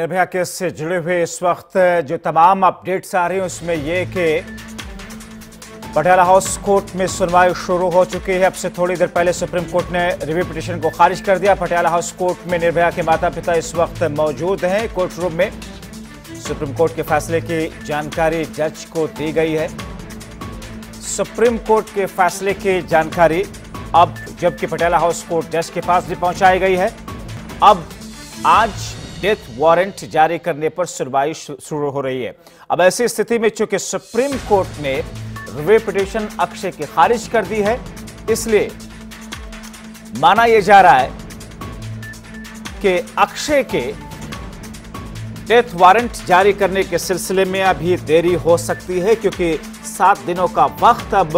Nirbhaya case से जुड़े हुए इस वक्त जो तमाम अपडेट्स आ रही हैं, उसमें यह कि पटियाला हाउस कोर्ट में सुनवाई शुरू हो चुकी है। अब से थोड़ी देर पहले सुप्रीम कोर्ट ने रिव्यू पिटीशन को खारिज कर दिया। पटियाला हाउस कोर्ट में निर्भया के माता पिता इस वक्त मौजूद हैं। कोर्ट रूम में सुप्रीम कोर्ट के फैसले की जानकारी जज को दी गई है। सुप्रीम कोर्ट के फैसले की जानकारी अब जबकि पटियाला हाउस कोर्ट जज के पास भी पहुंचाई गई है। अब आज डेथ वारंट जारी करने पर सुनवाई शुरू हो रही है। अब ऐसी स्थिति में चूँकि सुप्रीम कोर्ट ने रिव्यू पिटिशन अक्षय की खारिज कर दी है, इसलिए माना यह जा रहा है कि अक्षय के डेथ वारंट जारी करने के सिलसिले में अभी देरी हो सकती है, क्योंकि सात दिनों का वक्त अब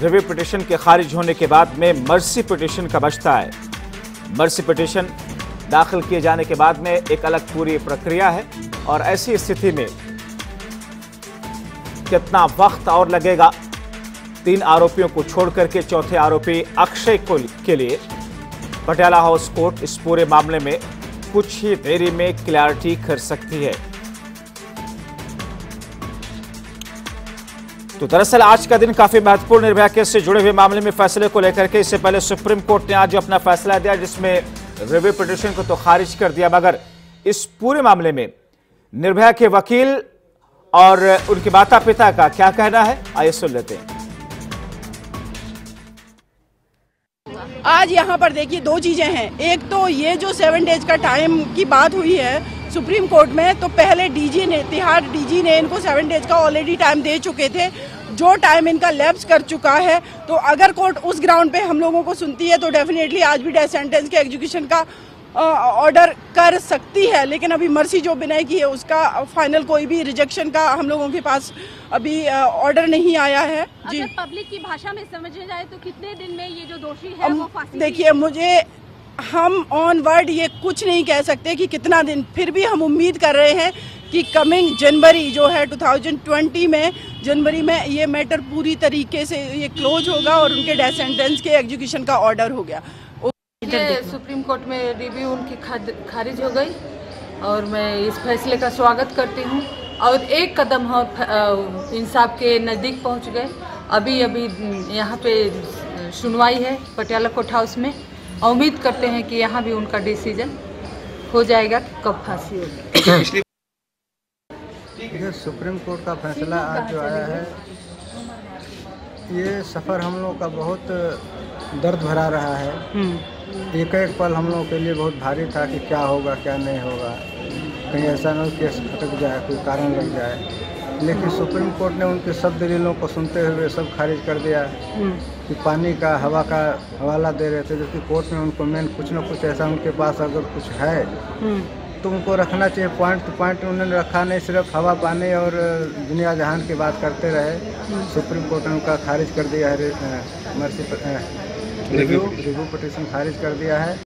रिव्यू पिटिशन के खारिज होने के बाद में मर्सी पिटिशन का बचता है। मर्सी पिटीशन दाखिल किए जाने के बाद में एक अलग पूरी प्रक्रिया है और ऐसी स्थिति में कितना वक्त और लगेगा? तीन आरोपियों को छोड़ करके चौथे आरोपी अक्षय को के लिए पटियाला हाउस कोर्ट इस पूरे मामले में कुछ ही देरी में क्लैरिटी कर सकती है। तो दरअसल आज का दिन काफ़ी महत्वपूर्ण निर्भया केस से जुड़े हुए मामले में फैसले को लेकर के इससे पहले सुप्रीम कोर्ट ने आज अपना फैसला दिया, जिसमें रिव्यू पिटिशन को तो खारिज कर दिया, मगर इस पूरे मामले में निर्भया के वकील और उनके माता पिता का क्या कहना है? आइए सुन लेते हैं। आज यहाँ पर देखिए दो चीज़ें हैं। एक तो ये जो सेवन डेज़ का टाइम की बात हुई है सुप्रीम कोर्ट में तो पहले डीजी ने, तिहाड़ डीजी ने इनको सेवन डेज़ का ऑलरेडी टाइम दे चुके थे। जो टाइम इनका लैप्स कर चुका है तो अगर कोर्ट उस ग्राउंड पे हम लोगों को सुनती है तो डेफिनेटली आज भी डेथ सेंटेंस के एग्जीक्यूशन का ऑर्डर कर सकती है। लेकिन अभी मर्सी जो बिनाई की है उसका फाइनल कोई भी रिजेक्शन का हम लोगों के पास अभी ऑर्डर नहीं आया है। जी। पब्लिक की भाषा में समझे जाए तो कितने दिन में ये जो दोषी है वो फांसी देखिए मुझे हम ऑन वर्ड ये कुछ नहीं कह सकते कि कितना दिन। फिर भी हम उम्मीद कर रहे हैं कि कमिंग जनवरी जो है 2020 में जनवरी में ये मैटर पूरी तरीके से ये क्लोज होगा और उनके डेथ सेंटेंस के एग्जीक्यूशन का ऑर्डर हो गया। ये सुप्रीम कोर्ट में रिव्यू उनकी खारिज हो गई और मैं इस फैसले का स्वागत करती हूँ। और एक कदम हम इंसाफ के नज़दीक पहुँच गए। अभी अभी यहाँ पे सुनवाई है पटियाला कोर्ट हाउस में। उम्मीद करते हैं कि यहाँ भी उनका डिसीज़न हो जाएगा कि कब फांसी होगी। ये सुप्रीम कोर्ट का फैसला आज जो आया है ये सफ़र हम लोग का बहुत दर्द भरा रहा है। एक एक पल हम लोगों के लिए बहुत भारी था कि क्या होगा क्या नहीं होगा। कहीं ऐसा न केस अटक जाए कोई कारण लग जाए। लेकिन सुप्रीम कोर्ट ने उनके सब दलीलों को सुनते हुए सब खारिज कर दिया कि पानी का हवा का हवाला दे रहे थे जबकि कोर्ट में उनको मेन कुछ ना कुछ ऐसा उनके पास अगर कुछ है तो उनको रखना चाहिए। पॉइंट टू पॉइंट उन्होंने रखा नहीं सिर्फ़ हवा पानी और दुनिया जहान की बात करते रहे। सुप्रीम कोर्ट ने उनका खारिज कर दिया है मर्सी रिव्यू रिव्यू पटिशन खारिज कर दिया है।